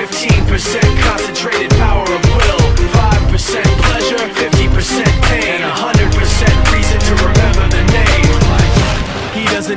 15% concentrated power of will, 5% pleasure, 50% pain, and 100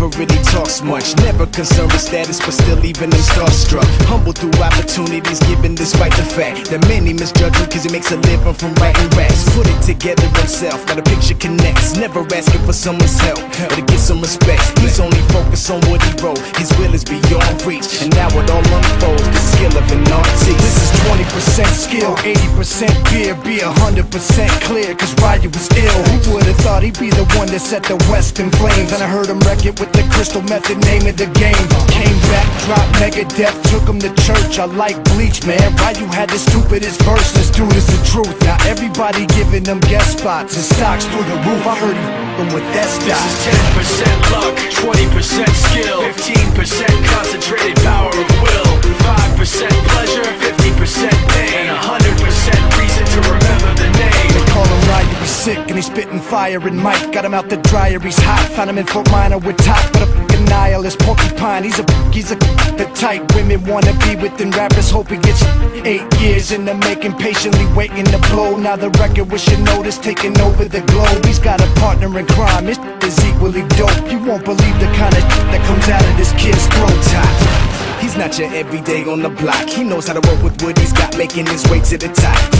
Never really talks much. Never concerned with status, but still leaving them starstruck. Humble through opportunities given despite the fact That many misjudge him cause he makes a living from writing raps. Put it together himself, got a picture connects. Never asking for someone's help, or to get some respect. He's only focused on what he wrote, his will is beyond reach And now it all unfolds, skill of an artist This is 20% skill, 80% beer, be 100% clear, cause Ryu was ill. Who would've thought he'd be the one that set the West in flames? And I heard him wreck it with the crystal method, name of the game. Came back, dropped Megadeth, took him to church. I like Bleach, man. Ryu had the stupidest verse, this dude is the truth. Now everybody giving them guest spots and stocks through the roof. I heard him with that This is 10% luck, 20% skill 15% concentrated power of will 5% pleasure, 50% pain And 100% reason to remember the name. They call him he's sick and he's spitting fire and Mike got him out the dryer, he's hot. Found him in Fort Minor with top, but a nihilist. Porcupine He's a he's a the type women wanna be within rappers Hope he gets eight years in the making. Patiently waiting to blow Now the record with notice taking over the globe. He's got a partner in crime, his is equally dope. You won't believe the kind of that comes He's everyday on the block. He knows how to work with what he's got, making his way to the top.